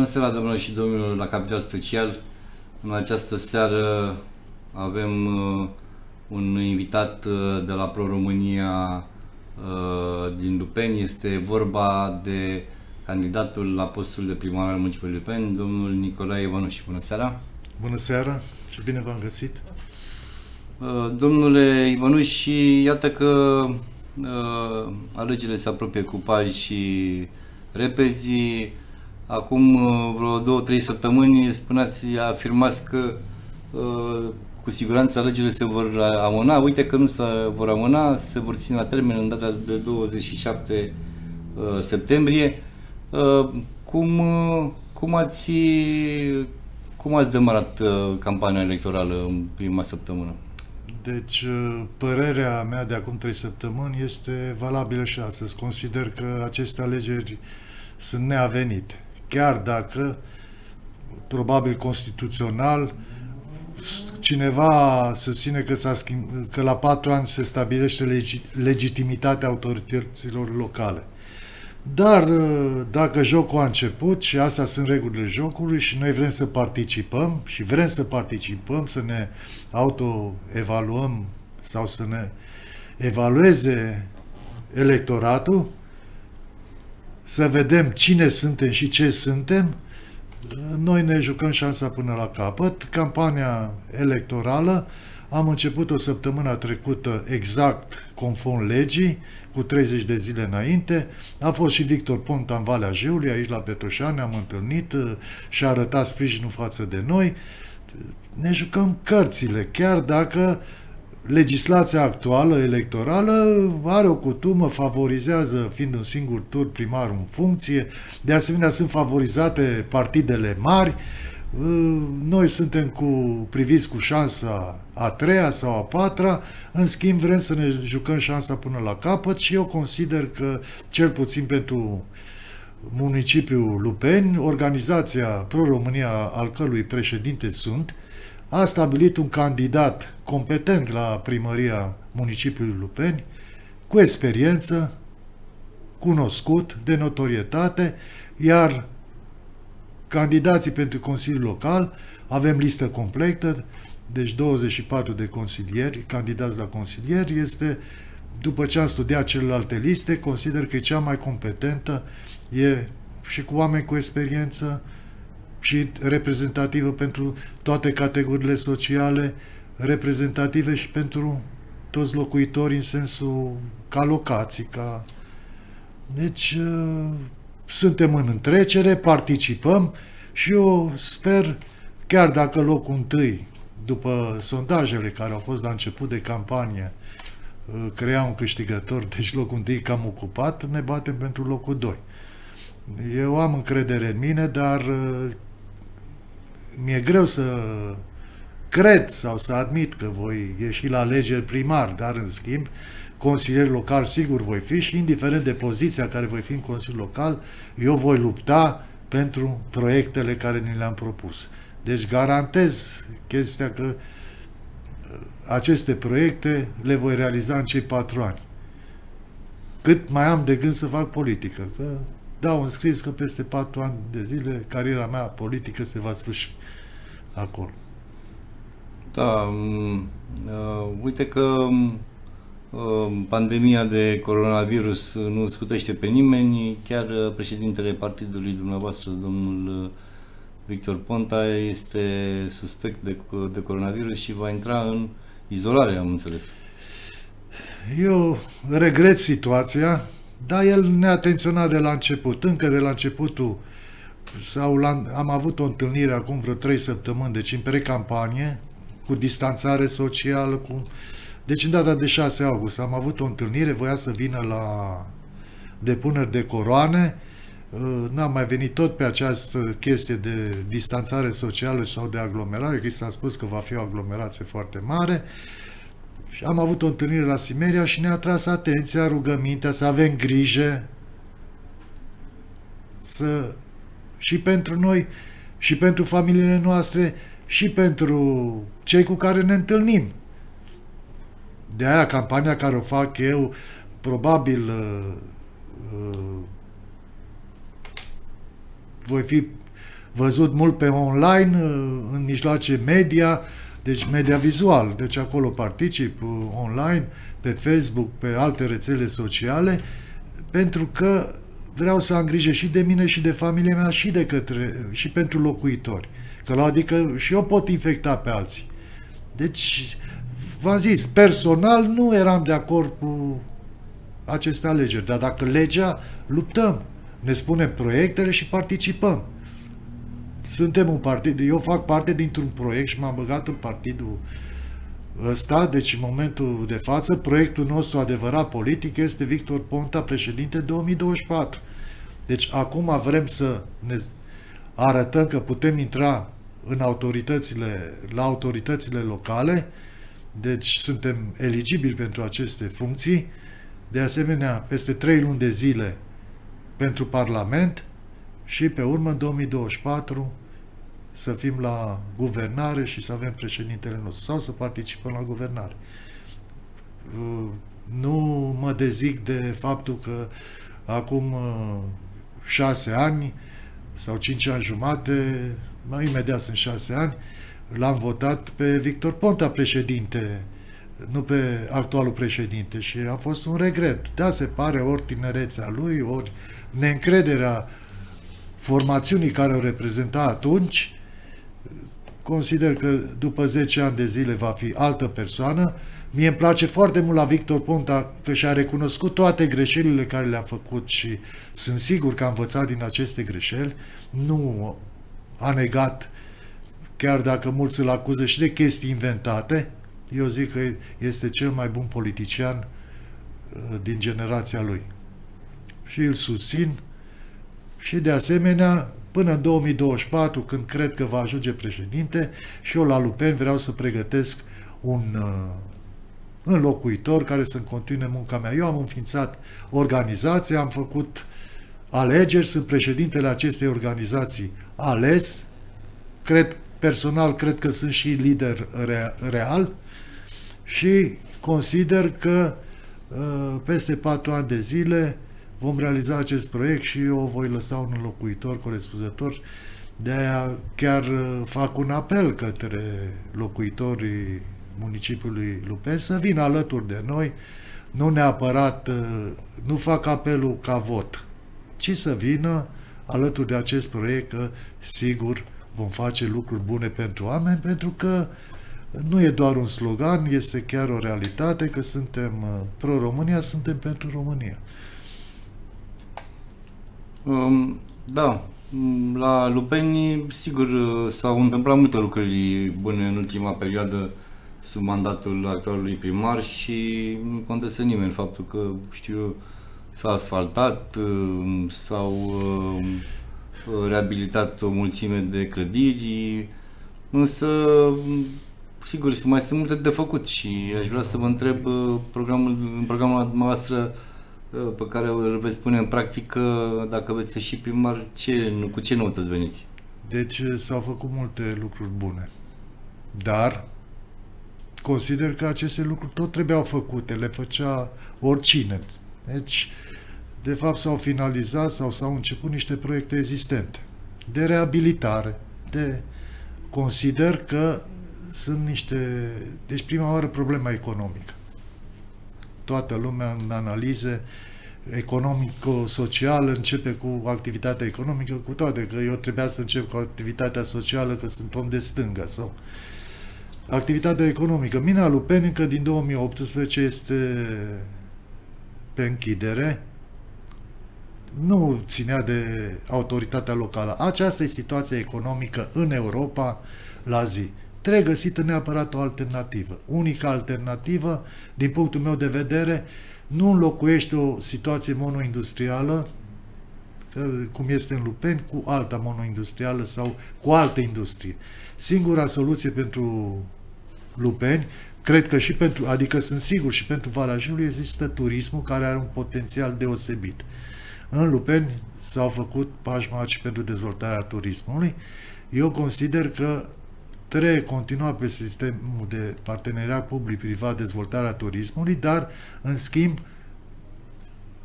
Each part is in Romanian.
Bună seara, domnilor și domnilor, la Capital Special. În această seară avem uh, un invitat uh, de la Pro-România uh, din Lupeni. Este vorba de candidatul la postul de primar al municipiului Lupeni, domnul Nicolae Ivanuș. Bună seara! Bună seara și bine v-am găsit! Uh, domnule Ivanuș, iată că uh, alegerile se apropie cu pași și repezi. Acum uh, vreo două, trei săptămâni spuneați, afirmați că uh, cu siguranță alegerile se vor amâna. Uite că nu se vor amâna, se vor ține la termen în data de 27 uh, septembrie. Cum, cum, ați, cum ați demarat campania electorală în prima săptămână? Deci, părerea mea de acum trei săptămâni este valabilă și astăzi. Consider că aceste alegeri sunt neavenite chiar dacă probabil constituțional cineva susține că, s-a schimb, că la patru ani se stabilește legi, legitimitatea autorităților locale. Dar dacă jocul a început și astea sunt regulile jocului și noi vrem să participăm și vrem să participăm, să ne autoevaluăm sau să ne evalueze electoratul, să vedem cine suntem și ce suntem, noi ne jucăm șansa până la capăt. Campania electorală am început o săptămână trecută exact conform legii, cu 30 de zile înainte. A fost și Victor Ponta în Valea Jeului, aici la Petroșani, am întâlnit și a arătat sprijinul față de noi. Ne jucăm cărțile, chiar dacă uh, legislația actuală electorală are o cutumă, favorizează, fiind un singur tur primar în funcție, de asemenea sunt favorizate partidele mari, noi suntem cu priviți cu șansa a treia sau a patra, în schimb vrem să ne jucăm șansa până la capăt și eu consider că, cel puțin pentru municipiul Lupeni, organizația Pro-România al cărui președinte sunt, a stabilit un candidat competent la primăria municipiului Lupeni, cu experiență, cunoscut, de notorietate, iar candidații pentru Consiliul Local, avem listă completă, deci 24 de consilieri, candidați la consilieri, este, după ce am studiat celelalte liste, consider că e cea mai competentă, e și cu oameni cu experiență, și reprezentativă pentru toate categoriile sociale, reprezentative și pentru toți locuitorii în sensul ca locații, ca... Deci, uh, suntem în întrecere, participăm și eu sper, chiar dacă locul întâi, după sondajele care au fost la început de campanie, uh, crea un câștigător, deci locul întâi cam ocupat, ne batem pentru locul 2. Eu am încredere în mine, dar uh, mi-e greu să cred sau să admit că voi ieși la alegeri primar, dar în schimb, consilier local sigur voi fi și indiferent de poziția care voi fi în Consiliul Local, eu voi lupta pentru proiectele care ni le-am propus. Deci garantez chestia că uh, aceste proiecte le voi realiza în cei patru ani. Cât mai am de gând să fac politică, că dau un scris că peste patru ani de zile cariera mea politică se va sfârși acolo. Da, uh, uite că uh, pandemia de coronavirus nu scutește pe nimeni, chiar uh, președintele partidului dumneavoastră, domnul uh, Victor Ponta, este suspect de, de coronavirus și va intra în izolare, am înțeles. Eu regret situația, dar el ne-a atenționat de la început, încă de la începutul sau la, am avut o întâlnire acum vreo trei săptămâni, deci în precampanie, cu distanțare socială, cu... Deci în data de 6 august am avut o întâlnire, voia să vină la depuneri de coroane, uh, n-am mai venit tot pe această chestie de distanțare socială sau de aglomerare, că i s-a spus că va fi o aglomerație foarte mare. Și am avut o întâlnire la Simeria și ne-a tras atenția, rugămintea să avem grijă să și pentru noi, și pentru familiile noastre, și pentru cei cu care ne întâlnim. De aia campania care o fac eu, probabil uh, uh, voi fi văzut mult pe online, în mijloace media, deci media vizual, deci acolo particip online, pe Facebook, pe alte rețele sociale, pentru că vreau să am grijă și de mine și de familia mea și de către, și pentru locuitori. Că adică și eu pot infecta pe alții. Deci, v-am zis, personal nu eram de acord cu aceste alegeri, dar dacă legea, luptăm. Ne spunem proiectele și participăm. Suntem un partid, eu fac parte dintr-un proiect și m-am băgat în partidul ăsta, deci în momentul de față, proiectul nostru adevărat politic este Victor Ponta, președinte 2024. Deci acum vrem să ne arătăm că putem intra în autoritățile, la autoritățile locale, deci suntem eligibili pentru aceste funcții, de asemenea, peste trei luni de zile pentru Parlament și pe urmă, în 2024, să fim la guvernare și să avem președintele nostru sau să participăm la guvernare. Uh, nu mă dezic de faptul că acum uh, șase ani sau cinci ani jumate, mai imediat sunt șase ani, l-am votat pe Victor Ponta președinte, nu pe actualul președinte și a fost un regret. Da, se pare ori tinerețea lui, ori neîncrederea formațiunii care o reprezenta atunci, consider că după 10 ani de zile va fi altă persoană. Mie îmi place foarte mult la Victor Ponta că și-a recunoscut toate greșelile care le-a făcut și sunt sigur că a învățat din aceste greșeli. Nu a negat, chiar dacă mulți îl acuză și de chestii inventate, eu zic că este cel mai bun politician uh, din generația lui. Și îl susțin și de asemenea până în 2024, când cred că va ajunge președinte, și eu la Lupen vreau să pregătesc un uh, înlocuitor care să-mi continue munca mea. Eu am înființat organizația, am făcut alegeri, sunt președintele acestei organizații ales, cred, personal, cred că sunt și lider real și consider că uh, peste patru ani de zile vom realiza acest proiect și eu voi lăsa un locuitor corespunzător. De aia chiar uh, fac un apel către locuitorii municipiului Lupen să vină alături de noi, nu neapărat, uh, nu fac apelul ca vot, ci să vină alături de acest proiect că sigur vom face lucruri bune pentru oameni, pentru că nu e doar un slogan, este chiar o realitate că suntem uh, pro-România, suntem pentru România. Um, da, la Lupeni, sigur, s-au întâmplat multe lucruri bune în ultima perioadă sub mandatul actualului primar și nu contestă nimeni faptul că, știu s-a asfaltat, um, s-au um, reabilitat o mulțime de clădiri, însă, sigur, mai sunt multe de făcut și aș vrea să vă întreb uh, programul, în programul noastră Uh, pe care îl veți pune în practică dacă veți ieși primar, ce, cu ce noutăți veniți? Deci uh, s-au făcut multe lucruri bune. Dar consider că aceste lucruri tot trebuiau făcute, le făcea oricine. Deci, de fapt, s-au finalizat sau s-au început niște proiecte existente de reabilitare, de consider că sunt niște... Deci, prima oară, problema economică toată lumea în analize economico-socială, începe cu activitatea economică, cu toate că eu trebuia să încep cu activitatea socială, că sunt om de stânga sau activitatea economică. Mina Lupenică din 2018 este pe închidere, nu ținea de autoritatea locală. Aceasta e situația economică în Europa la zi. Trebuie găsită neapărat o alternativă. Unica alternativă, din punctul meu de vedere, nu înlocuiește o situație monoindustrială, cum este în Lupeni, cu alta monoindustrială sau cu altă industrie. Singura soluție pentru Lupeni, cred că și pentru, adică sunt sigur și pentru Valea Jiului, există turismul care are un potențial deosebit. În Lupeni s-au făcut pași mari pentru dezvoltarea turismului. Eu consider că trebuie continua pe sistemul de parteneriat public-privat, dezvoltarea turismului, dar, în schimb,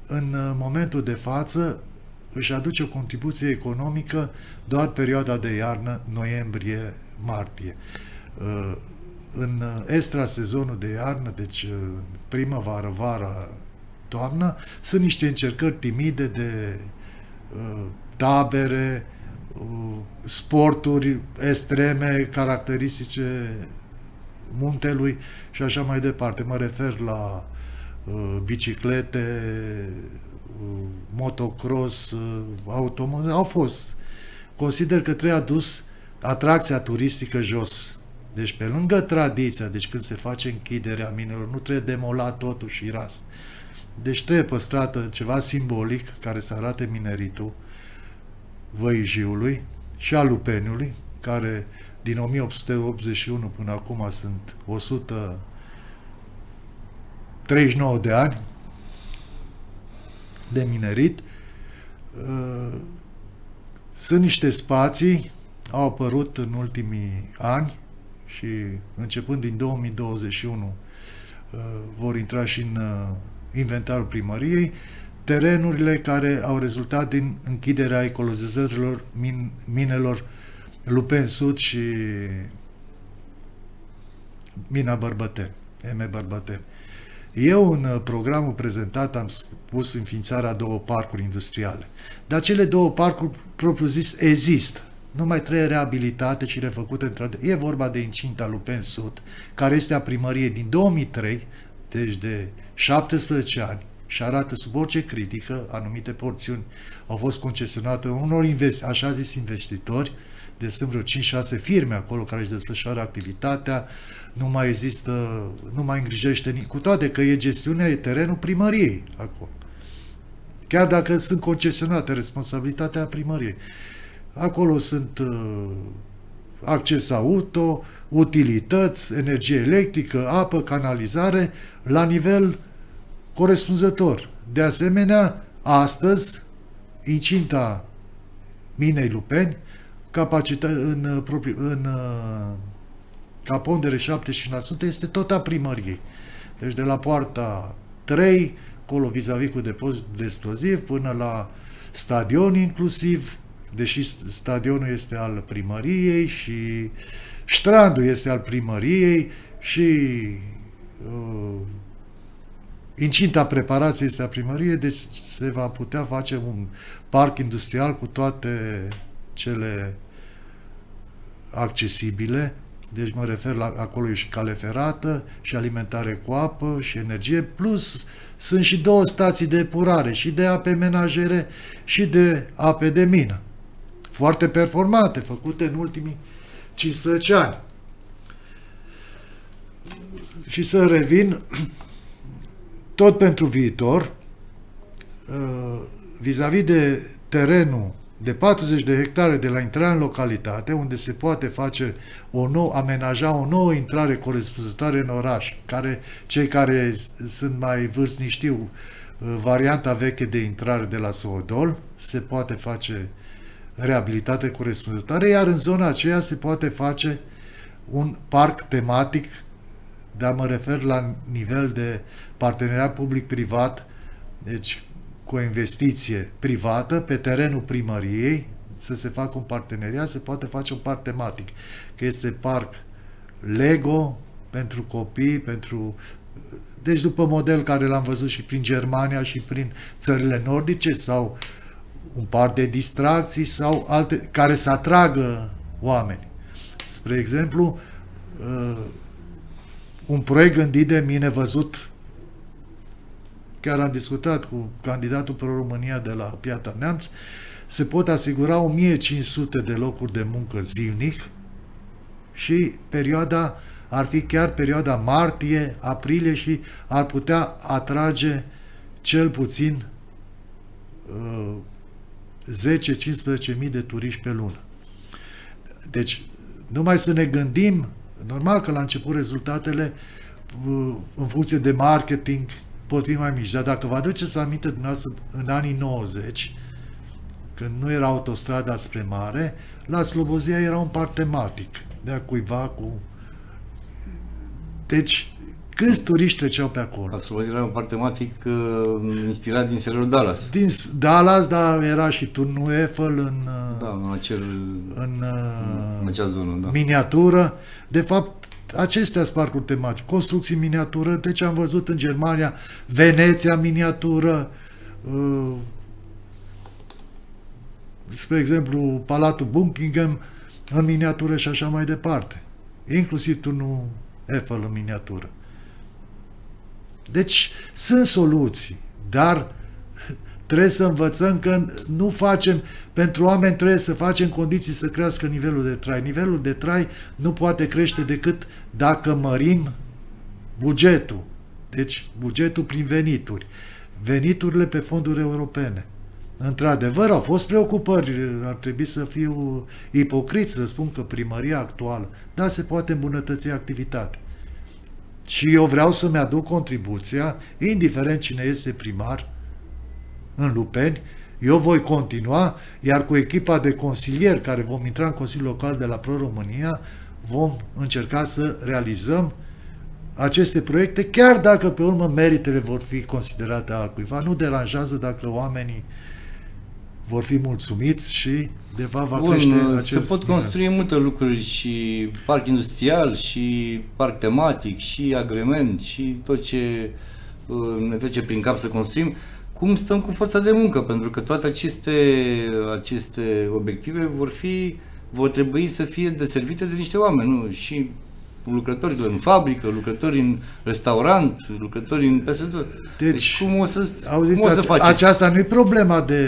în momentul de față, își aduce o contribuție economică doar perioada de iarnă, noiembrie-martie. Uh, în extra sezonul de iarnă, deci uh, primăvară, vara, toamnă, sunt niște încercări timide de uh, tabere, sporturi extreme, caracteristice muntelui și așa mai departe. Mă refer la uh, biciclete, uh, motocross, uh, automobil. Au fost. Consider că trebuie adus atracția turistică jos. Deci pe lângă tradiția, deci când se face închiderea minelor, nu trebuie demolat totul și ras. Deci trebuie păstrată ceva simbolic care să arate mineritul Văijiului și al Lupeniului, care din 1881 până acum sunt 139 de ani de minerit. Uh, sunt niște spații, au apărut în ultimii ani și începând din 2021 uh, vor intra și în uh, inventarul primăriei, terenurile care au rezultat din închiderea ecologizărilor min, minelor Lupen Sud și Mina Bărbăten, M. Bărbăten. Eu, în uh, programul prezentat, am spus înființarea două parcuri industriale. Dar cele două parcuri, propriu zis, există. Nu mai trebuie reabilitate, ci refăcute într E vorba de incinta Lupen Sud, care este a primăriei din 2003, deci de 17 ani, și arată sub orice critică, anumite porțiuni au fost concesionate unor investi, așa zis investitori, de sunt vreo 5-6 firme acolo care își desfășoară activitatea, nu mai există, nu mai îngrijește nici, cu toate că e gestiunea, e terenul primăriei acolo. Chiar dacă sunt concesionate, responsabilitatea primăriei. Acolo sunt uh, acces auto, utilități, energie electrică, apă, canalizare, la nivel corespunzător. De asemenea, astăzi, incinta minei Lupeni capacita- în, uh, în, uh, ca pondere 75% este tot a primăriei. Deci de la poarta 3, acolo vis-a-vis cu depozit de exploziv, până la stadion inclusiv, deși stadionul este al primăriei și strandul este al primăriei și uh, incinta preparației este a primăriei, deci se va putea face un parc industrial cu toate cele accesibile, deci mă refer la acolo e și cale ferată, și alimentare cu apă, și energie, plus sunt și două stații de epurare, și de ape menajere, și de ape de mină. Foarte performante, făcute în ultimii 15 ani. Și să revin, tot pentru viitor, uh, vis-a-vis -vis de terenul de 40 de hectare de la intrarea în localitate, unde se poate face o nouă, amenaja o nouă intrare corespunzătoare în oraș, care cei care sunt mai vârstni știu uh, varianta veche de intrare de la Soodol, se poate face reabilitate corespunzătoare, iar în zona aceea se poate face un parc tematic, dar mă refer la nivel de parteneriat public-privat, deci cu o investiție privată pe terenul primăriei, să se facă un parteneriat, se poate face un parc tematic, că este parc Lego pentru copii, pentru deci după model care l-am văzut și prin Germania și prin țările nordice sau un parc de distracții sau alte care să atragă oameni. Spre exemplu, uh, un proiect gândit de mine văzut chiar am discutat cu candidatul pro-România de la Piatra Neamț, se pot asigura 1500 de locuri de muncă zilnic și perioada ar fi chiar perioada martie, aprilie și ar putea atrage cel puțin uh, 10-15 mii de turiști pe lună. Deci, numai să ne gândim, normal că la început rezultatele uh, în funcție de marketing pot fi mai mici. Dar dacă vă aduceți aminte dumneavoastră în anii 90, când nu era autostrada spre mare, la Slobozia era un parc tematic de a cuiva cu... Deci, Câți turiști treceau pe acolo? Astrologia era un parc tematic uh, inspirat din serialul Dallas. Din S- Dallas, dar era și turnul Eiffel în, uh, Da, în, acel, în uh, în acea zonă, da. miniatură. De fapt, acestea sunt parcuri tematice. Construcții miniatură, deci am văzut în Germania Veneția miniatură, uh, spre exemplu, Palatul Buckingham în miniatură și așa mai departe. Inclusiv turnul Eiffel în miniatură. Deci sunt soluții, dar trebuie să învățăm că nu facem, pentru oameni trebuie să facem condiții să crească nivelul de trai. Nivelul de trai nu poate crește decât dacă mărim bugetul. Deci bugetul prin venituri. Veniturile pe fonduri europene. Într-adevăr, au fost preocupări, ar trebui să fiu ipocrit să spun că primăria actuală, da, se poate îmbunătăți activitatea. Și eu vreau să-mi aduc contribuția, indiferent cine este primar în Lupeni, eu voi continua, iar cu echipa de consilieri care vom intra în Consiliul Local de la Pro-România, vom încerca să realizăm aceste proiecte, chiar dacă pe urmă meritele vor fi considerate altcuiva. Nu deranjează dacă oamenii vor fi mulțumiți și de fapt va crește Bun, acest se pot nivel. construi multe lucruri și parc industrial și parc tematic și agrement și tot ce uh, ne trece prin cap să construim. Cum stăm cu forța de muncă? Pentru că toate aceste, aceste obiective vor fi vor trebui să fie deservite de niște oameni, nu? Și lucrători în fabrică, lucrători în restaurant, lucrători în peste tot. Deci, Deci cum o să, Auziți, cum o să ace- faceți? aceasta nu e problema de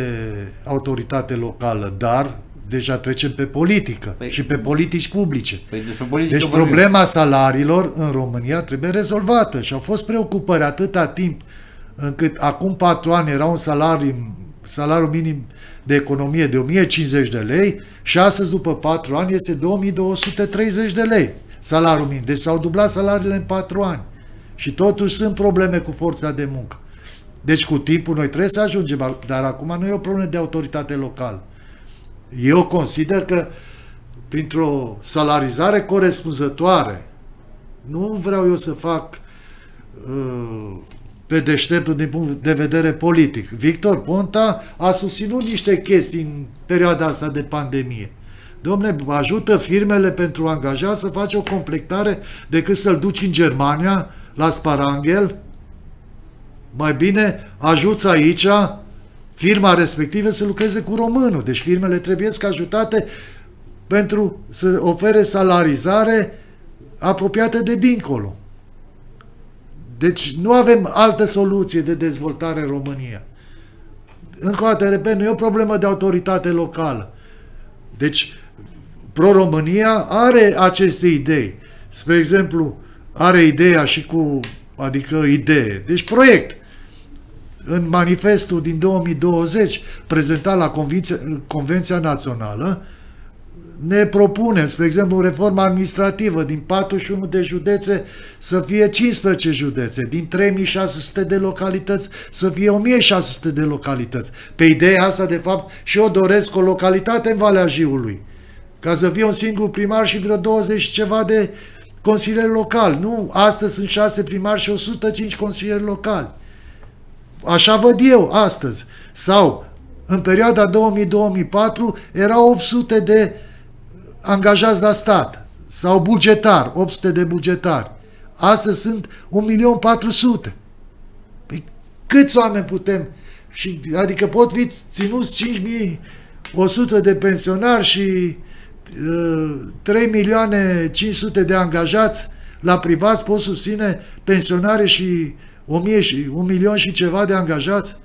autoritate locală, dar deja trecem pe politică Păi- și pe politici publice. Păi despre politică Deci vorbim. problema salariilor în România trebuie rezolvată și au fost preocupări atâta timp încât acum patru ani era un salariu, salariu minim de economie de 1050 de lei și astăzi după patru ani este 2230 de lei salariul minim. Deci s-au dublat salariile în patru ani. Și totuși sunt probleme cu forța de muncă. Deci cu timpul noi trebuie să ajungem, dar acum nu e o problemă de autoritate locală. Eu consider că printr-o salarizare corespunzătoare, nu vreau eu să fac uh, pe deșteptul din punct de vedere politic. Victor Ponta a susținut niște chestii în perioada asta de pandemie. Domne, ajută firmele pentru angajați să faci o completare decât să-l duci în Germania, la Sparanghel. Mai bine ajuți aici firma respectivă să lucreze cu românul. Deci firmele trebuie să ajutate pentru să ofere salarizare apropiată de dincolo. Deci nu avem altă soluție de dezvoltare în România. Încă o dată, repet, nu e o problemă de autoritate locală. Deci, Pro-România are aceste idei. Spre exemplu, are ideea și cu, adică idee, deci proiect. În manifestul din 2020, prezentat la Convenția, Convenția Națională, ne propunem, spre exemplu, reforma administrativă din 41 de județe să fie 15 județe, din 3600 de localități să fie 1600 de localități. Pe ideea asta, de fapt, și eu doresc o localitate în Valea Jiului, ca să fie un singur primar și vreo 20 și ceva de consilieri locali. Nu, astăzi sunt 6 primari și 105 consilieri locali. Așa văd eu astăzi. Sau, în perioada 2000-2004, erau 800 de angajați la stat sau bugetar, 800 de bugetari. Astăzi sunt 1.400.000. Păi câți oameni putem? Și, adică pot fi ținuți 5.100 de pensionari și uh, 3 milioane 500 de angajați la privați pot susține pensionare și 1000 și 1 milion și ceva de angajați?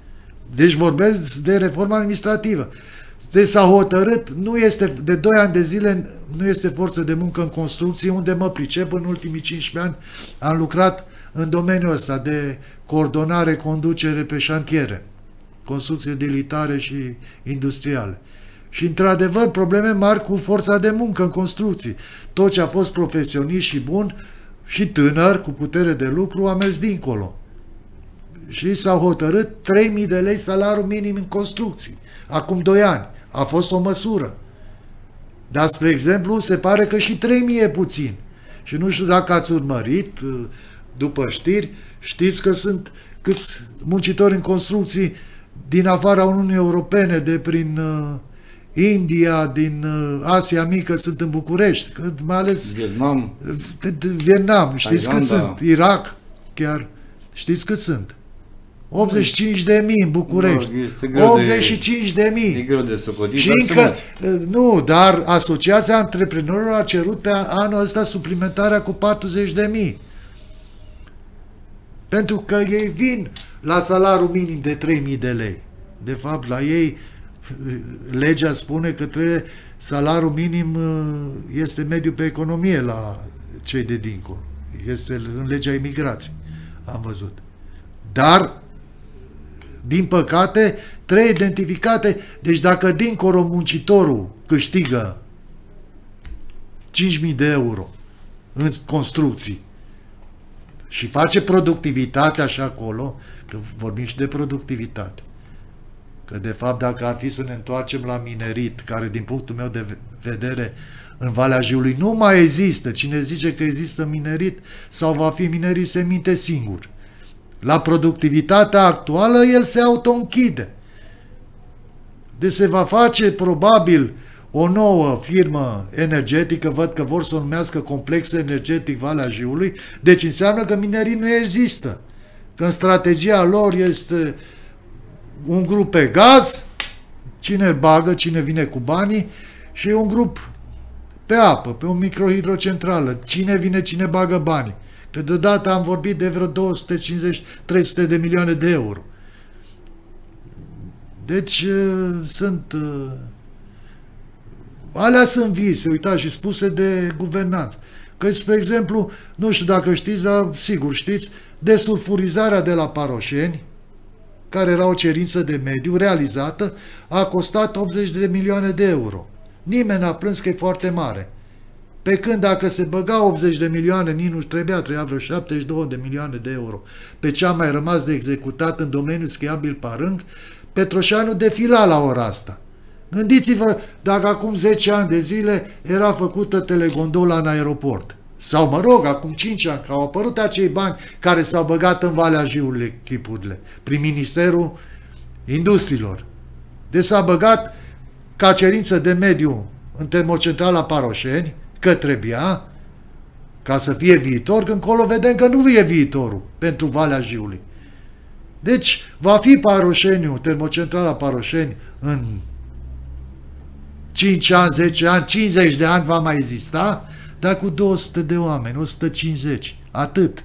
Deci vorbesc de reforma administrativă. Deci s-a hotărât, nu este, de 2 ani de zile nu este forță de muncă în construcții, unde mă pricep în ultimii 15 ani. Am lucrat în domeniul ăsta de coordonare, conducere pe șantiere, construcții utilitare și industriale. Și, într-adevăr, probleme mari cu forța de muncă în construcții. Tot ce a fost profesionist și bun și tânăr, cu putere de lucru, a mers dincolo. Și s-au hotărât 3.000 de lei salariu minim în construcții. Acum 2 ani. A fost o măsură. Dar, spre exemplu, se pare că și 3.000 e puțin. Și nu știu dacă ați urmărit, după știri, știți că sunt câți muncitori în construcții din afara Uniunii Europene, de prin uh, India, din uh, Asia Mică, sunt în București, că, mai ales Vietnam, de, de Vietnam, știți cât Thailanda. sunt, Irak, chiar, știți cât sunt? 85 de mii în București. Nu, este greu de- 85 de mii. e greu de socotit, Și dar încă, sunt. nu, dar Asociația Antreprenorilor a cerut pe anul ăsta suplimentarea cu 40 de mii. Pentru că ei vin la salariul minim de 3000 de lei. De fapt, la ei legea spune că trebuie salariul minim uh, este mediu pe economie la cei de dincolo. Este în legea imigrației, am văzut. Dar din păcate, trebuie identificate. Deci dacă dincolo muncitorul câștigă 5.000 de euro în construcții și face productivitate așa acolo, că vorbim și de productivitate. Că de fapt dacă ar fi să ne întoarcem la minerit, care din punctul meu de vedere în Valea Jiului nu mai există. Cine zice că există minerit sau va fi minerit se minte singur. La productivitatea actuală el se auto-închide. Deci se va face probabil o nouă firmă energetică, văd că vor să o numească Complexul Energetic Valea Jiului, deci înseamnă că minerii nu există. Că în strategia lor este un grup pe gaz, cine îl bagă, cine vine cu banii, și un grup pe apă, pe o microhidrocentrală, cine vine, cine bagă banii. Că deodată am vorbit de vreo 250-300 de milioane de euro. Deci uh, sunt... Uh, alea sunt vise, uitați, și spuse de guvernanți. Că, spre exemplu, nu știu dacă știți, dar sigur știți, desulfurizarea de la Paroșeni, care era o cerință de mediu realizată, a costat 80 de milioane de euro. Nimeni n-a plâns că e foarte mare. Pe când dacă se băga 80 de milioane, nici nu trebuia, trebuia vreo 72 de milioane de euro. Pe ce a mai rămas de executat în domeniul schiabil Parâng, Petroșanu defila la ora asta. Gândiți-vă dacă acum 10 ani de zile era făcută telegondola în aeroport. Sau, mă rog, acum 5 ani, că au apărut acei bani care s-au băgat în Valea Jiului chipurile, prin Ministerul Industriilor. Deci s-a băgat ca cerință de mediu în termocentrala Paroșeni, că trebuia, ca să fie viitor, când încolo vedem că nu e viitorul pentru Valea Jiului. Deci, va fi Paroșeniu, termocentrala Paroșeni, în 5 ani, 10 ani, 50 de ani va mai exista, dar cu 200 de oameni, 150, atât.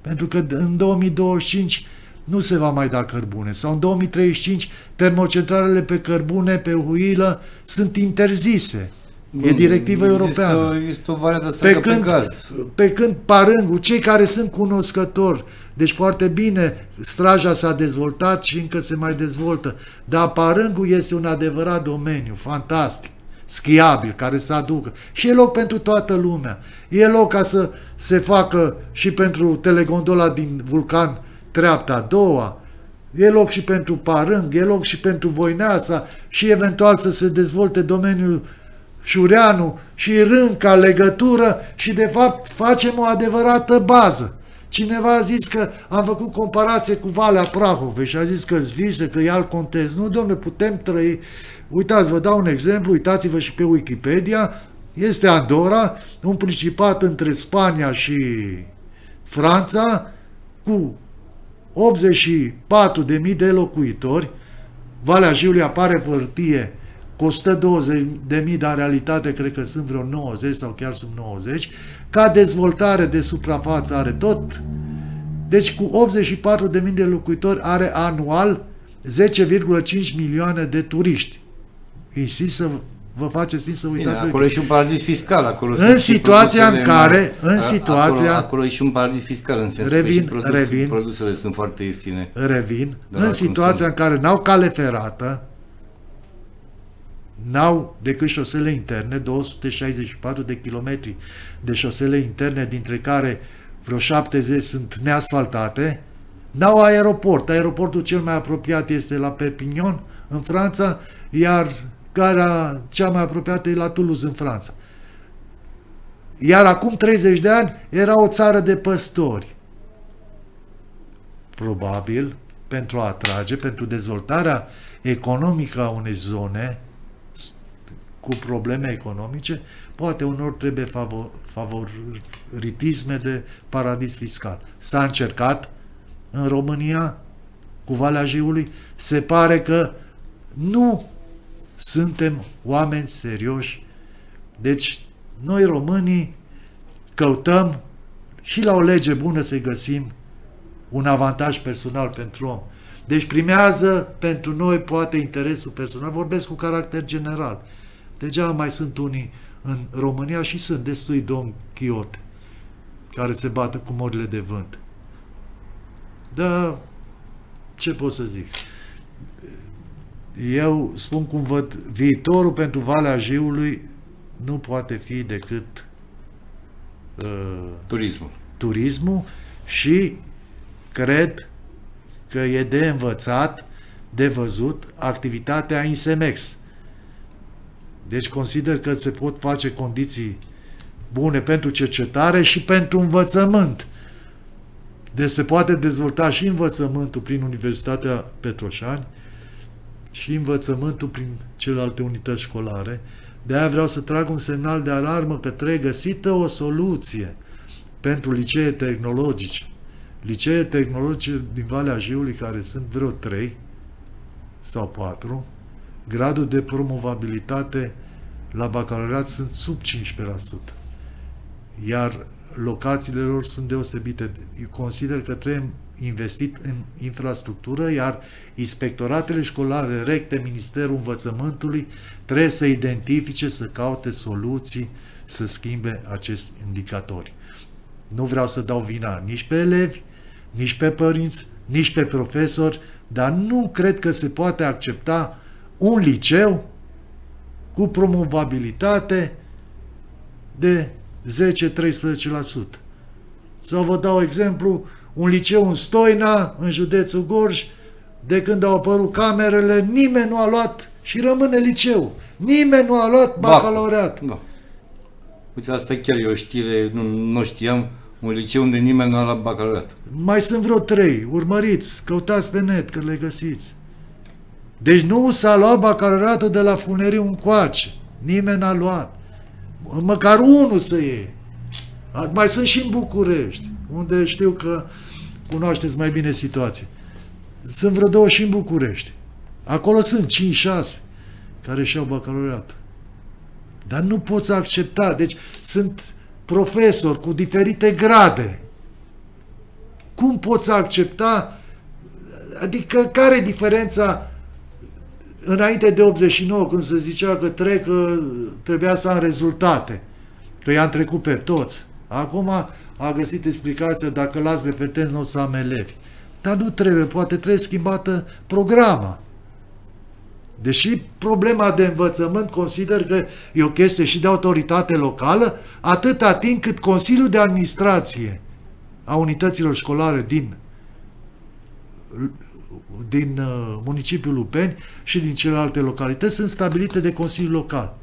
Pentru că în 2025 nu se va mai da cărbune. Sau în 2035 termocentralele pe cărbune, pe huilă, sunt interzise. E directivă există, europeană. Există o variantă asta Pe pe, când, pe gaz. pe când parângul, cei care sunt cunoscători, deci foarte bine, straja s-a dezvoltat și încă se mai dezvoltă, dar parângul este un adevărat domeniu, fantastic, schiabil, care să aducă. Și e loc pentru toată lumea. E loc ca să se facă și pentru telegondola din vulcan treapta a doua, e loc și pentru parâng, e loc și pentru voineasa și eventual să se dezvolte domeniul Șureanu și Rânca, legătură și de fapt facem o adevărată bază. Cineva a zis că am făcut comparație cu Valea Prahovei și a zis că zvise, că e alt context. Nu, domnule, putem trăi. Uitați, vă dau un exemplu, uitați-vă și pe Wikipedia. Este Andorra, un principat între Spania și Franța, cu 84.000 de locuitori. Valea Jiului apare pe hârtie cu 120.000, dar în realitate cred că sunt vreo 90 sau chiar sub 90, ca dezvoltare de suprafață are tot. Deci cu 84.000 de locuitori are anual 10,5 milioane de turiști. Insist să vă faceți timp să Bine, uitați acolo e și un paradis fiscal. Acolo În sunt și situația în produsele care- mai- în a- situația- Acolo, acolo e și un paradis fiscal în sensul Revin, că și produs, revin. produsele sunt foarte ieftine. revin, Da, în cum situația sunt. în care n-au cale ferată, n-au decât șosele interne, 264 de kilometri de șosele interne, dintre care vreo 70 sunt neasfaltate, n-au aeroport. Aeroportul cel mai apropiat este la Perpignan, în Franța, iar gara cea mai apropiată e la Toulouse, în Franța. Iar acum 30 de ani era o țară de păstori. probabil, pentru a atrage, pentru dezvoltarea economică a unei zone cu probleme economice, poate unor trebuie favor, favoritisme de paradis fiscal. S-a încercat în România cu Valea Jiului, se pare că nu suntem oameni serioși. Deci, noi românii căutăm și la o lege bună să găsim un avantaj personal pentru om. Deci primează pentru noi poate interesul personal, vorbesc cu caracter general. Degeaba mai sunt unii în România și sunt destui domn Chiote care se bată cu morile de vânt. Dar ce pot să zic? Eu spun cum văd, viitorul pentru Valea Jiului nu poate fi decât uh, turismul. turismul și cred că e de învățat, de văzut activitatea Insemex. Deci consider că se pot face condiții bune pentru cercetare și pentru învățământ. Deci se poate dezvolta și învățământul prin Universitatea Petroșani și învățământul prin celelalte unități școlare. De aia vreau să trag un semnal de alarmă că trebuie găsită o soluție pentru licee tehnologice. Licee tehnologice din Valea Jiului, care sunt vreo trei sau patru, gradul de promovabilitate la bacalaureat sunt sub 15%. Iar locațiile lor sunt deosebite. Eu consider că trebuie investit în infrastructură, iar inspectoratele școlare, recte, Ministerul Învățământului, trebuie să identifice, să caute soluții, să schimbe acest indicatori. Nu vreau să dau vina nici pe elevi, nici pe părinți, nici pe profesori, dar nu cred că se poate accepta un liceu cu promovabilitate de 10-13%. Sau vă dau exemplu, un liceu în Stoina, în județul Gorj, de când au apărut camerele, nimeni nu a luat și rămâne liceu. Nimeni nu a luat bacalaureat. Da. Uite, asta chiar e o știre, nu, nu știam, un liceu unde nimeni nu a luat bacalaureat. Mai sunt vreo trei, urmăriți, căutați pe net că le găsiți. Deci nu s-a luat bacalaureatul de la funeriu încoace. Nimeni n-a luat. Măcar unul să iei. Mai sunt și în București, unde știu că cunoașteți mai bine situația. Sunt vreo două și în București. Acolo sunt 5-6 care și-au bacalaureat. Dar nu poți accepta. Deci sunt profesori cu diferite grade. Cum poți accepta? Adică care e diferența înainte de 89, când se zicea că trec, trebuia să am rezultate, că i-am trecut pe toți. Acum a găsit explicația, dacă las repetenți, nu o să am elevi. Dar nu trebuie, poate trebuie schimbată programa. Deși problema de învățământ consider că e o chestie și de autoritate locală, atâta timp cât Consiliul de Administrație a unităților școlare din din uh, municipiul Lupeni și din celelalte localități sunt stabilite de Consiliul Local.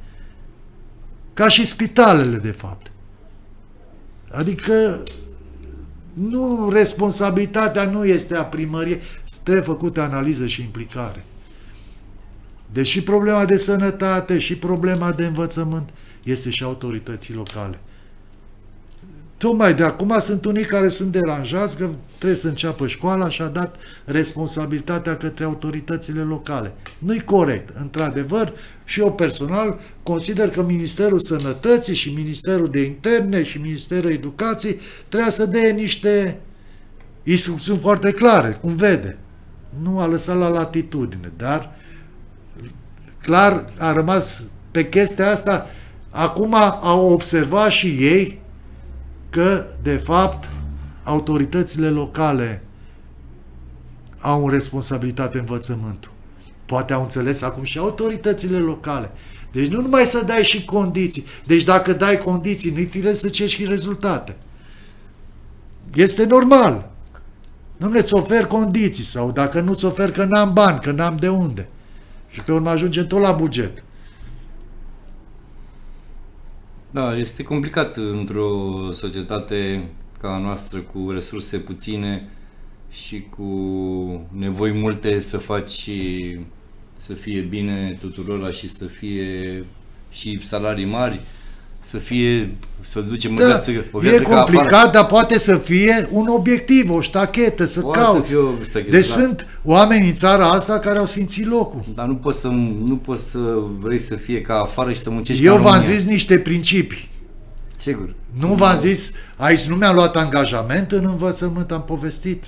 Ca și spitalele, de fapt. Adică nu, responsabilitatea nu este a primăriei, trebuie făcută analiză și implicare. Deși problema de sănătate și problema de învățământ este și autorității locale. Tocmai de acum sunt unii care sunt deranjați că trebuie să înceapă școala și a dat responsabilitatea către autoritățile locale. Nu-i corect. Într-adevăr, și eu personal consider că Ministerul Sănătății și Ministerul de Interne și Ministerul Educației trebuie să dea niște instrucțiuni foarte clare, cum vede. Nu a lăsat la latitudine, dar clar a rămas pe chestia asta. Acum au observat și ei că, de fapt, autoritățile locale au în responsabilitate învățământul. Poate au înțeles acum și autoritățile locale. Deci nu numai să dai și condiții. Deci dacă dai condiții, nu-i fire să ceri și rezultate. Este normal. Nu ne-ți ofer condiții sau dacă nu-ți ofer că n-am bani, că n-am de unde. Și pe urmă ajungem tot la buget. Da, este complicat într-o societate ca a noastră cu resurse puține și cu nevoi multe să faci să fie bine tuturor și să fie și salarii mari, să fie, să ducem da, viață, o viață E complicat, dar poate să fie un obiectiv, o ștachetă, să poate cauți. Să o ștachetă, deci da. sunt oameni în țara asta care au sfințit locul. Dar nu poți să, nu poți să vrei să fie ca afară și să muncești Eu v-am zis niște principii. Sigur. Nu v-am zis, aici nu mi-am luat angajament în învățământ, am povestit.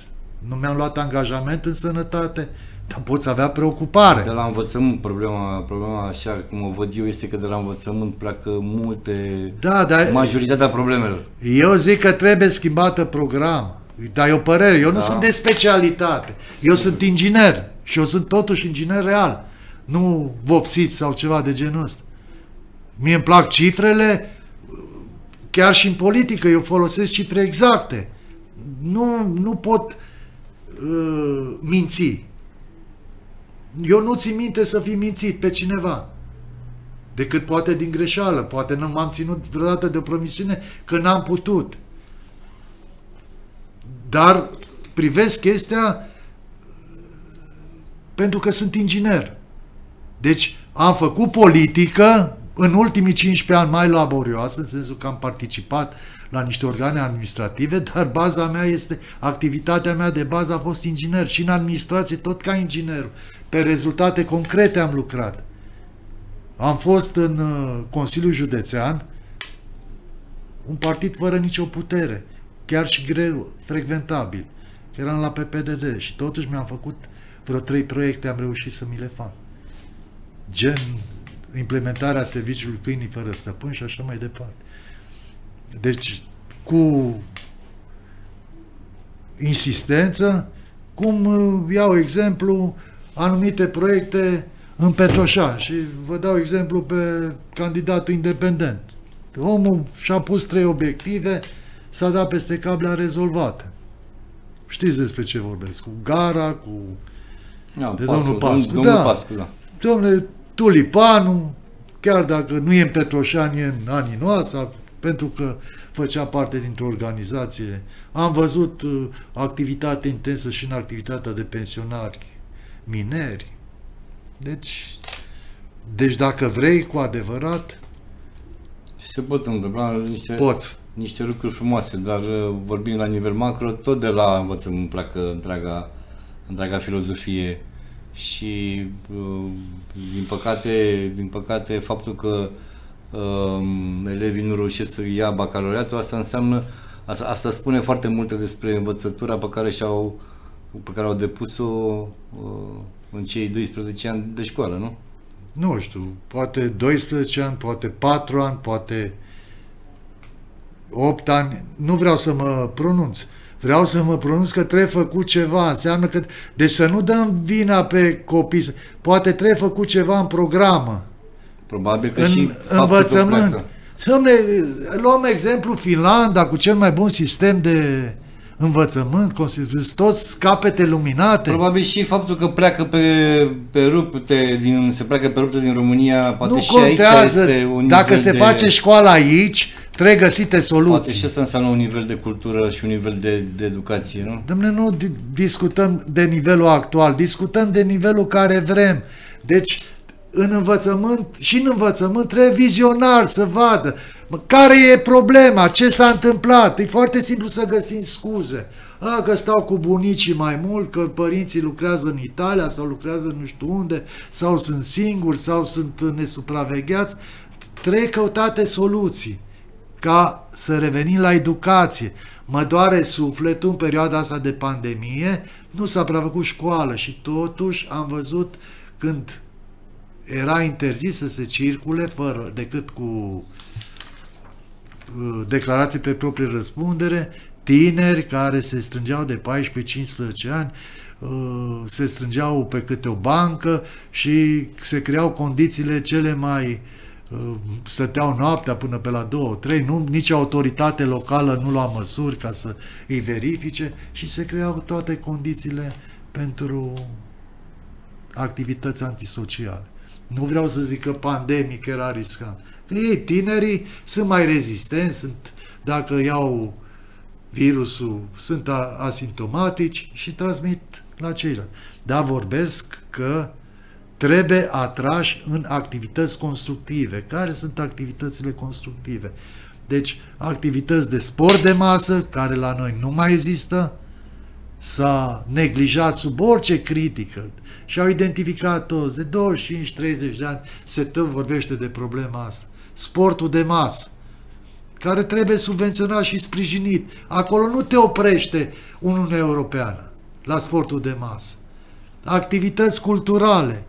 Nu mi-am luat angajament în sănătate, dar poți avea preocupare. De la învățământ, problema, problema așa cum o văd eu este că de la învățământ pleacă multe, da, dar majoritatea problemelor. Eu zic că trebuie schimbată program. Dar e o părere, eu nu da. sunt de specialitate. Eu sunt inginer și eu sunt totuși inginer real. Nu vopsit sau ceva de genul ăsta. Mie îmi plac cifrele, chiar și în politică eu folosesc cifre exacte. Nu, nu pot uh, minți. Eu nu țin minte să fi mințit pe cineva. Decât poate din greșeală. Poate nu m-am ținut vreodată de o promisiune că n-am putut. Dar privesc chestia pentru că sunt inginer. Deci am făcut politică în ultimii 15 ani mai laborioasă, în sensul că am participat la niște organe administrative, dar baza mea este, activitatea mea de bază a fost inginer și în administrație tot ca inginer. Pe rezultate concrete am lucrat. Am fost în uh, Consiliul Județean, un partid fără nicio putere, chiar și greu, frecventabil. Eram la PPDD și totuși mi-am făcut vreo trei proiecte, am reușit să mi le fac. Gen implementarea serviciului câinii fără stăpân și așa mai departe. Deci, cu insistență, cum uh, iau exemplu anumite proiecte în Petroșan și vă dau exemplu pe candidatul independent. Omul și-a pus trei obiective, s-a dat peste cable, a rezolvat. Știți despre ce vorbesc? Cu gara, cu... Da, de Pascu, domnul Pascu. Domnul da. Pascu, da. Domnule, Tulipanu, chiar dacă nu e în Petroșan, e în anii noastre, pentru că făcea parte dintr-o organizație. Am văzut uh, activitate intensă și în activitatea de pensionari mineri. Deci, deci dacă vrei cu adevărat... Se pot întâmpla niște, Poți. niște lucruri frumoase, dar uh, vorbim la nivel macro, tot de la învățământ pleacă întreaga, întreaga filozofie și uh, din păcate, din păcate faptul că uh, elevii nu reușesc să ia bacalaureatul, asta înseamnă, asta, asta spune foarte multe despre învățătura pe care și-au pe care au depus-o uh, în cei 12 ani de școală, nu? Nu știu, poate 12 ani, poate 4 ani, poate 8 ani, nu vreau să mă pronunț. Vreau să mă pronunț că trebuie făcut ceva. Înseamnă că... Deci să nu dăm vina pe copii. Poate trebuie făcut ceva în programă. Probabil că în și învățământ. Dom'le, luăm exemplu Finlanda cu cel mai bun sistem de învățământ, toți capete luminate. Probabil și faptul că pleacă pe, pe rupte din, se pleacă pe rupte din România, poate nu și contează, aici este un dacă se de, face școala aici, trebuie găsite soluții. Poate și asta înseamnă un nivel de cultură și un nivel de, de educație, nu? Dom'le, nu discutăm de nivelul actual, discutăm de nivelul care vrem. Deci, în învățământ și în învățământ trebuie vizionar să vadă care e problema, ce s-a întâmplat. E foarte simplu să găsim scuze. A, că stau cu bunicii mai mult, că părinții lucrează în Italia sau lucrează nu știu unde, sau sunt singuri, sau sunt nesupravegheați. Trebuie căutate soluții ca să revenim la educație. Mă doare sufletul în perioada asta de pandemie, nu s-a prea făcut școală și totuși am văzut când era interzis să se circule fără decât cu uh, declarații pe proprie răspundere, tineri care se strângeau de 14-15 ani, uh, se strângeau pe câte o bancă și se creau condițiile cele mai uh, stăteau noaptea până pe la 2-3, nu, nici autoritate locală nu lua măsuri ca să îi verifice și se creau toate condițiile pentru activități antisociale. Nu vreau să zic că pandemic era riscant. Că ei, tinerii, sunt mai rezistenți, sunt, dacă iau virusul sunt asimptomatici și transmit la ceilalți. Dar vorbesc că trebuie atrași în activități constructive. Care sunt activitățile constructive? Deci, activități de sport de masă, care la noi nu mai există, s-a neglijat sub orice critică și au identificat toți, de 25-30 de ani se tot vorbește de problema asta. Sportul de masă, care trebuie subvenționat și sprijinit. Acolo nu te oprește Uniunea Europeană la sportul de masă. Activități culturale,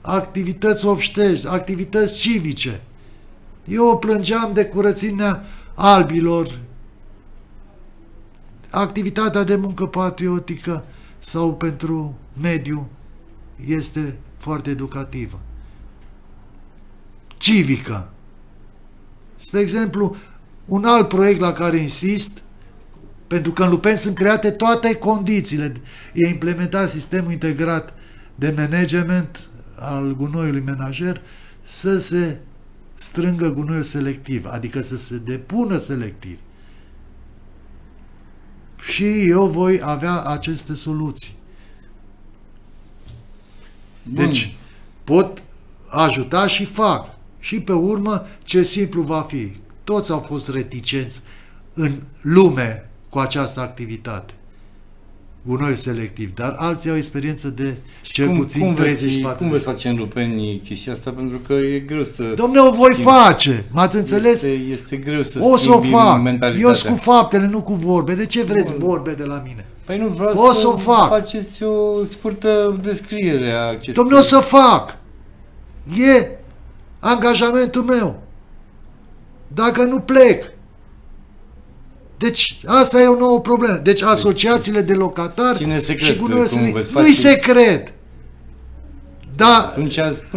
activități obștești, activități civice. Eu plângeam de curățimea albilor, activitatea de muncă patriotică sau pentru mediu este foarte educativă. Civică. Spre exemplu, un alt proiect la care insist, pentru că în Lupen sunt create toate condițiile. E implementat sistemul integrat de management al gunoiului menajer să se strângă gunoiul selectiv, adică să se depună selectiv. Și eu voi avea aceste soluții. Bun. Deci, pot ajuta și fac. Și pe urmă, ce simplu va fi. Toți au fost reticenți în lume cu această activitate gunoi selectiv, dar alții au experiență de și cel cum, puțin cum 30 40 Cum veți face în Lupeni chestia asta? Pentru că e greu să... Domne, o voi schimbi. face! M-ați înțeles? Este, este greu să O să o fac! Eu sunt cu faptele, nu cu vorbe. De ce vreți Bun. vorbe de la mine? Păi nu vreau o să, să o fac. faceți o scurtă descriere a acestui... Domne, o să fac! E angajamentul meu. Dacă nu plec, deci, asta e o nouă problemă. Deci, asociațiile de locatari secret, și gunoiul Nu-i secret. Da,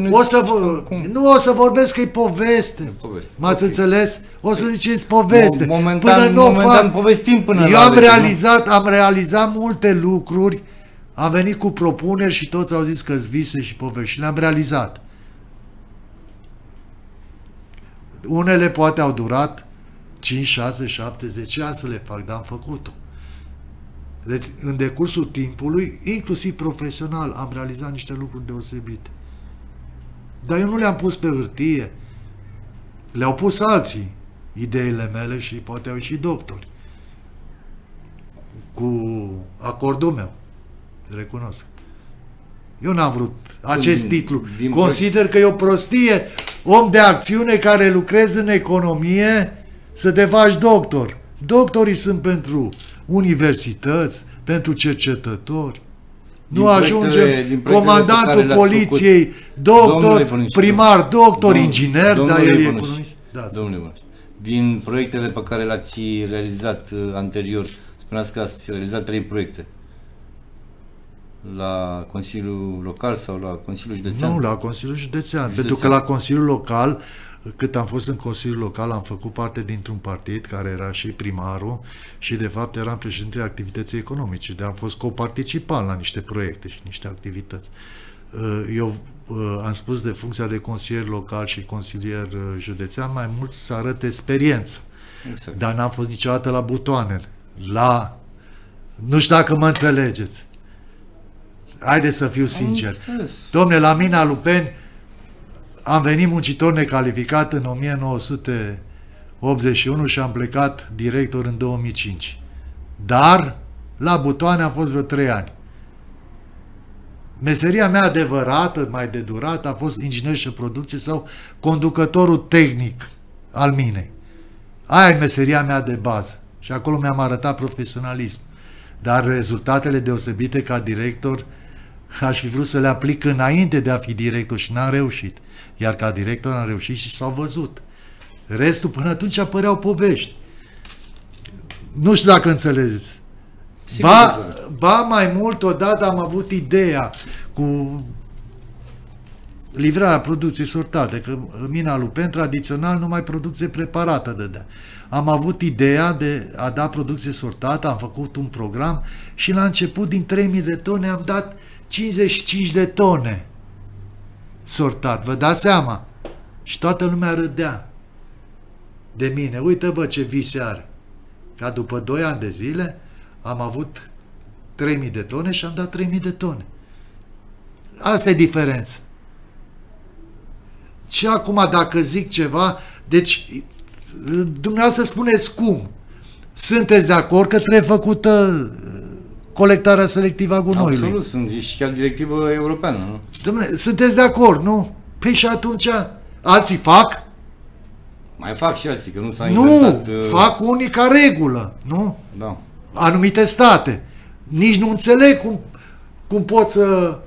o să vă, nu o să vorbesc că e poveste. poveste. M-ați okay. înțeles? O să ziceți poveste. Momentan, până nu momentan fac. povestim până Eu am realizat, am realizat multe lucruri, am venit cu propuneri și toți au zis că vise și povești și le-am realizat. Unele poate au durat 5, 6, 7, 10 ani să le fac, dar am făcut-o. Deci, în decursul timpului, inclusiv profesional, am realizat niște lucruri deosebite. Dar eu nu le-am pus pe hârtie. Le-au pus alții, ideile mele și poate au și doctori. Cu acordul meu. Recunosc. Eu n-am vrut acest din, titlu. Din Consider că e o prostie om de acțiune care lucrez în economie să te faci doctor. Doctorii sunt pentru universități, pentru cercetători. Din nu ajungem comandantul poliției, făcut, doctor, primar, doctor, Domn, inginer, dar el e economist. Da, domnule Bănuș, din proiectele pe care le-ați realizat uh, anterior, spuneați că ați realizat trei proiecte la Consiliul Local sau la Consiliul Județean? Nu, la Consiliul Județean, Județean. pentru că la Consiliul Local cât am fost în Consiliul Local, am făcut parte dintr-un partid care era și primarul și de fapt eram președintele activității economice, de am fost coparticipant la niște proiecte și niște activități. Uh, eu uh, am spus de funcția de consilier local și consilier uh, județean, mai mult să arăt experiență. Exact. Dar n-am fost niciodată la butoanele. La... Nu știu dacă mă înțelegeți. Haideți să fiu sincer. Domne, la mine, a Lupeni, am venit muncitor necalificat în 1981 și am plecat director în 2005. Dar la butoane am fost vreo 3 ani. Meseria mea adevărată, mai de durat, a fost inginer și producție sau conducătorul tehnic al minei. Aia e meseria mea de bază. Și acolo mi-am arătat profesionalism. Dar rezultatele deosebite ca director aș fi vrut să le aplic înainte de a fi director și n-am reușit. Iar ca director am reușit și s-au văzut. Restul până atunci apăreau povești. Nu știu dacă înțelegeți. Ba, ba mai mult, odată am avut ideea cu livrarea producției sortate, că mina Lupen tradițional numai producție preparată dădea. Am avut ideea de a da producție sortată, am făcut un program și la început din 3000 de tone am dat 55 de tone sortat, vă dați seama? Și toată lumea râdea de mine. Uite bă ce vise are. ca după 2 ani de zile am avut 3000 de tone și am dat 3000 de tone. Asta e diferența. Și acum dacă zic ceva, deci dumneavoastră spuneți cum. Sunteți de acord că trebuie făcută uh, colectarea selectivă a gunoiului? Absolut, sunt și chiar directivă europeană, nu? Dom'le, sunteți de acord, nu? Păi și atunci alții fac? Mai fac și alții, că nu s-a Nu, inventat... uh, fac unii ca regulă, nu? Da. Anumite state. Nici nu înțeleg cum, cum pot să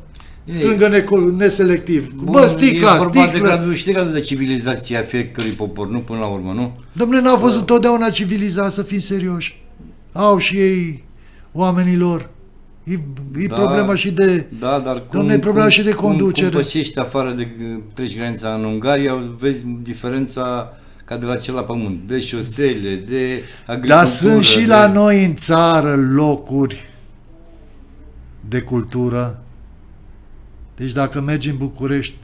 Ei, strângă neco- neselectiv. Bun, Bă, sticla, e vorba de sticlă. gradul, și de gradul de civilizație a fiecărui popor, nu până la urmă, nu? Domnule, n-au văzut totdeauna civilizat, să fim serioși. Au și ei oamenilor. E, e Da. problema și de... Da, dar cum, Dom'le, e problema cum, și de cum, conducere. Cum pășești afară de treci granița în Ungaria, vezi diferența ca de la cel la pământ, de șosele, de agricultură. Dar sunt și de... la noi în țară locuri de cultură. Deci dacă mergi în București,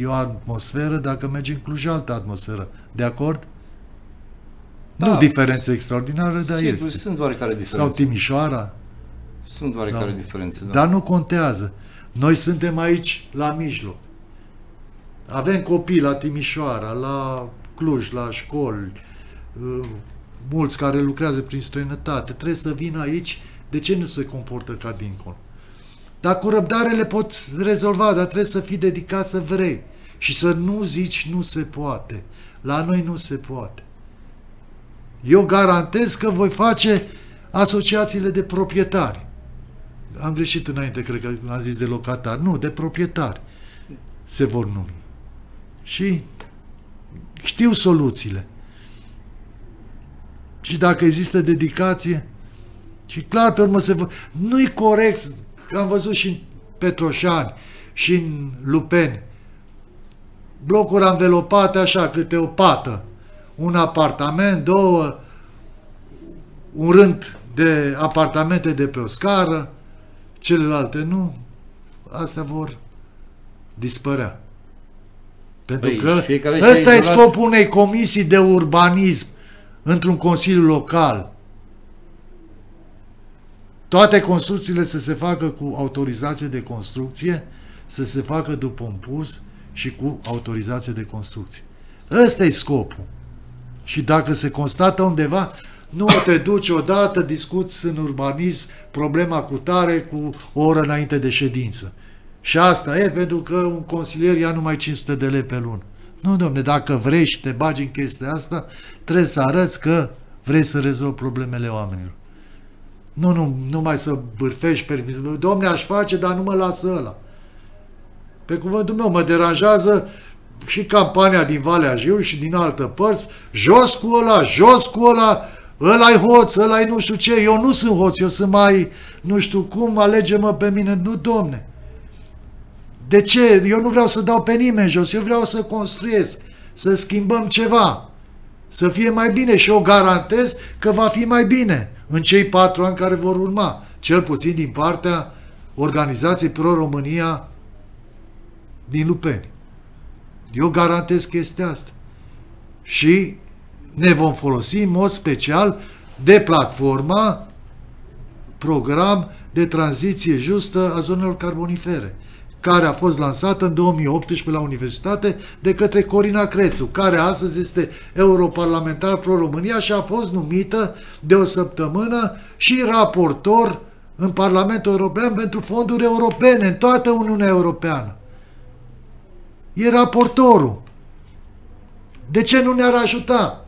e o atmosferă, dacă mergi în Cluj, e altă atmosferă. De acord? Da. Nu diferență extraordinară, dar Sigur, este. sunt oarecare Sau diferențe. Timișoara, Sunt oarecare sau- diferențe, da. dar nu contează. Noi suntem aici la mijloc. Avem copii la Timișoara, la Cluj, la școli, uh, mulți care lucrează prin străinătate. Trebuie să vină aici. De ce nu se comportă ca dincolo? Dar cu răbdare le poți rezolva, dar trebuie să fii dedicat să vrei. Și să nu zici nu se poate. La noi nu se poate. Eu garantez că voi face asociațiile de proprietari. Am greșit înainte, cred că am zis de locatari. Nu, de proprietari se vor numi. Și știu soluțiile. Și dacă există dedicație, și clar pe urmă se vă... Nu-i corect, că am văzut și în Petroșani și în Lupeni, blocuri anvelopate așa, câte o pată. Un apartament, două, un rând de apartamente de pe o scară, celelalte nu. Astea vor dispărea. Pentru Păi, că și fiecare și-a ăsta e izolat- scopul unei comisii de urbanism într-un consiliu local. Toate construcțiile să se facă cu autorizație de construcție, să se facă după un pus și cu autorizație de construcție. Ăsta e scopul. Și dacă se constată undeva, nu te duci odată, discuți în urbanism problema cu tare cu o oră înainte de ședință. Și asta e pentru că un consilier ia numai 500 de lei pe lună. Nu, domne, dacă vrei și te bagi în chestia asta, trebuie să arăți că vrei să rezolvi problemele oamenilor. Nu, nu, numai să bârfești permis. Domne, aș face, dar nu mă lasă ăla. Pe cuvântul meu, mă deranjează și campania din Valea Jiului și din altă părți, jos cu ăla, jos cu ăla, ăla-i hoț, ăla-i nu știu ce, eu nu sunt hoț, eu sunt mai, nu știu cum, alege-mă pe mine, nu, domne. De ce? Eu nu vreau să dau pe nimeni jos, eu vreau să construiesc, să schimbăm ceva, să fie mai bine și eu garantez că va fi mai bine în cei patru ani care vor urma, cel puțin din partea organizației Pro-România din Lupeni. Eu garantez chestia asta. Și ne vom folosi în mod special de platforma program de tranziție justă a zonelor carbonifere, care a fost lansată în 2018 la Universitate de către Corina Crețu, care astăzi este europarlamentar pro-România și a fost numită de o săptămână și raportor în Parlamentul European pentru fonduri europene, în toată Uniunea Europeană. E raportorul. De ce nu ne-ar ajuta?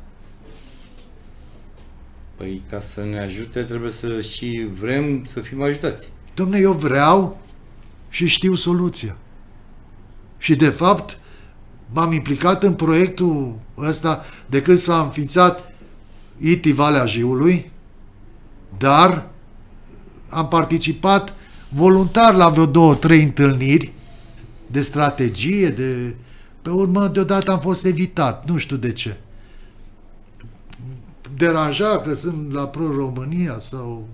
Păi ca să ne ajute trebuie să și vrem să fim ajutați. Domne, eu vreau și știu soluția. Și de fapt m-am implicat în proiectul ăsta de când s-a înființat ITI Valea Jiului, dar am participat voluntar la vreo două, trei întâlniri de strategie, de... Pe urmă, deodată am fost evitat, nu știu de ce. Deranja că sunt la Pro-România sau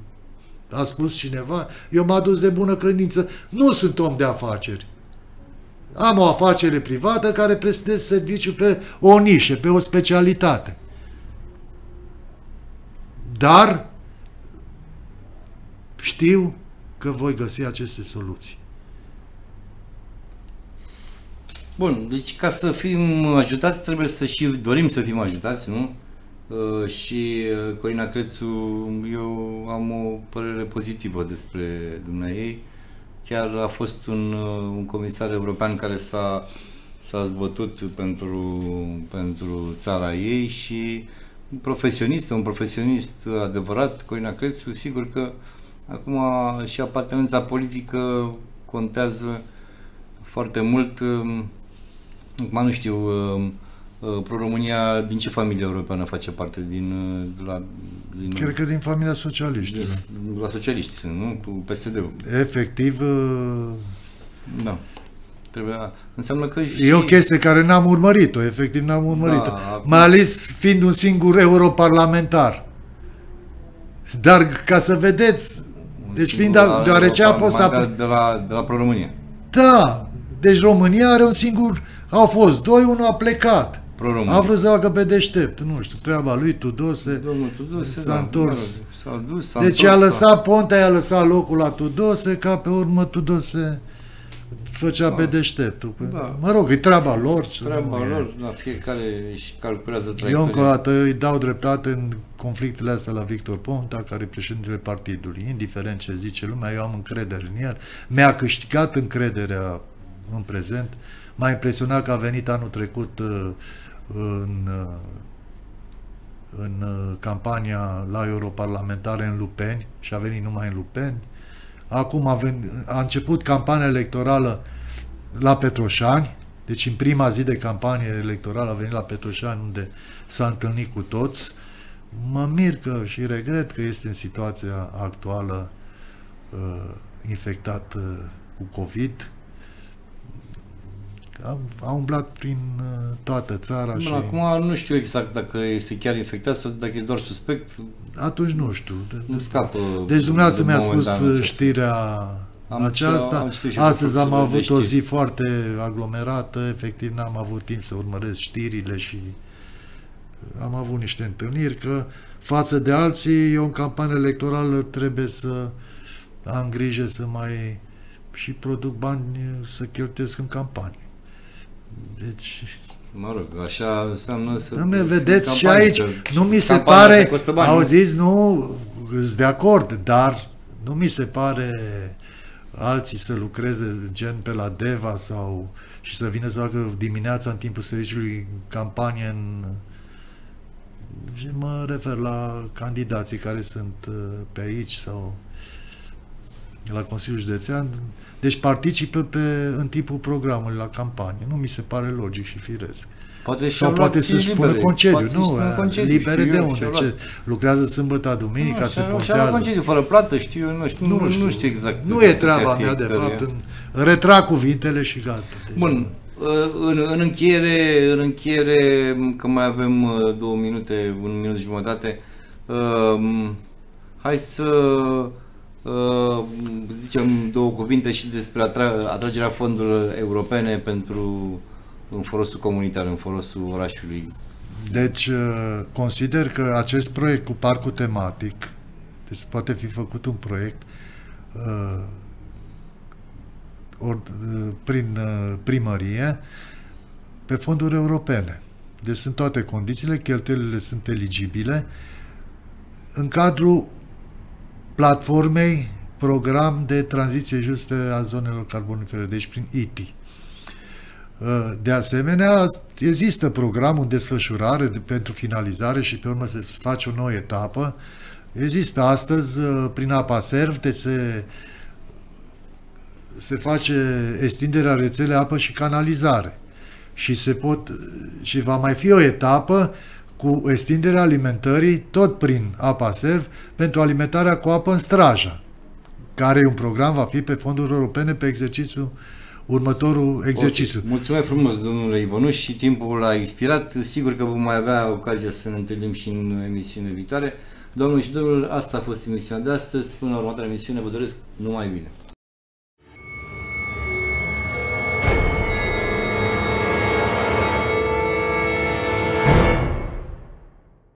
a spus cineva, eu m-am dus de bună credință. Nu sunt om de afaceri. Am o afacere privată care prestez serviciu pe o nișă, pe o specialitate. Dar știu că voi găsi aceste soluții. Bun, deci ca să fim ajutați trebuie să și dorim să fim ajutați, nu? Uh, și uh, Corina Crețu, eu am o părere pozitivă despre dumneai. Chiar a fost un, uh, un comisar european care s-a, s-a zbătut pentru, pentru țara ei și un profesionist, un profesionist adevărat, Corina Crețu, sigur că acum și apartenența politică contează foarte mult. Acum nu știu, Uh, Pro-România din ce familie europeană face parte? Din, uh, de la, din, Cred că din familia socialiștilor. Din, la socialiști sunt, nu? Cu PSD-ul. Efectiv... Uh, da. Trebuie, înseamnă că și... E o chestie care n-am urmărit-o, efectiv n-am urmărit-o. Da, Mai ales fiind un singur europarlamentar. Dar ca să vedeți, deci fiind, deoarece a fost... De la, de la Pro-România. Da, deci România are un singur... Au fost doi, unul a plecat. A vrut să facă pe deștept, nu știu, treaba lui Tudose, Domnul Tudose s-a da, întors. S-a dus, s-a deci întors, a lăsat Ponta, i-a lăsat locul la Tudose, ca pe urmă Tudose făcea da. pe deșteptul. Da. Mă rog, e treaba lor. Treaba lor, la fiecare își calculează traiectoria. Eu încă o dată îi dau dreptate în conflictele astea la Victor Ponta, care e președintele partidului. Indiferent ce zice lumea, eu am încredere în el. Mi-a câștigat încrederea în prezent. M-a impresionat că a venit anul trecut uh, în, în campania la europarlamentare în Lupeni și a venit numai în Lupeni. Acum a, venit, a început campania electorală la Petroșani, deci în prima zi de campanie electorală a venit la Petroșani unde s-a întâlnit cu toți. Mă mir că și regret că este în situația actuală uh, infectat uh, cu COVID a, a umblat prin uh, toată țara. și... Acum nu știu exact dacă este chiar infectat sau dacă e doar suspect. Atunci nu știu. Nu scapă. Deci dumneavoastră mi-a spus uh, știrea am aceasta. Am Astăzi am avut o zi foarte aglomerată, efectiv n-am avut timp să urmăresc știrile și am avut niște întâlniri că față de alții, eu în campanie electorală trebuie să am grijă să mai și produc bani să cheltuiesc în campanie. Deci... Mă rog, așa înseamnă să... Dom'le, vedeți și aici, nu mi se pare, auziți, nu, sunt de acord, dar nu mi se pare alții să lucreze gen pe la Deva sau și să vină să facă dimineața în timpul serviciului campanie în și mă refer la candidații care sunt uh, pe aici sau la Consiliul Județean, deci participă pe, în timpul programului la campanie. Nu mi se pare logic și firesc. Poate Sau poate să-și pună concediu. Poate nu, concediu, libere de unde? Ce, lucrează sâmbătă, duminica, se pontează. concediu fără plată, știu eu, nu știu, nu, nu, știu, nu știu exact. Nu e treaba mea, de fapt. În, retrag cuvintele și gata. Deci, Bun, în, în încheiere, în încheiere, că mai avem uh, două minute, un minut și jumătate, uh, hai să Uh, zicem două cuvinte și despre atra- atragerea fondurilor europene pentru în folosul comunitar, în folosul orașului. Deci uh, consider că acest proiect cu parcul tematic, deci poate fi făcut un proiect uh, or, uh, prin uh, primărie pe fonduri europene. Deci sunt toate condițiile, cheltuielile sunt eligibile. În cadrul platformei program de tranziție justă a zonelor carbonifere, deci prin ITI. Uh, de asemenea, există programul în desfășurare pentru finalizare și pe urmă se face o nouă etapă. Există astăzi, uh, prin apa serv, de se, se face extinderea rețelei apă și canalizare. Și, se pot, și va mai fi o etapă cu extinderea alimentării tot prin apa serv pentru alimentarea cu apă în straja, care e un program, va fi pe fonduri europene pe exercițiu următorul exercițiu. Okay. Mulțumesc frumos, domnule Ivonuș, și timpul a expirat. Sigur că vom mai avea ocazia să ne întâlnim și în emisiune viitoare. Domnul și domnul, asta a fost emisiunea de astăzi. Până la următoarea emisiune vă doresc numai bine.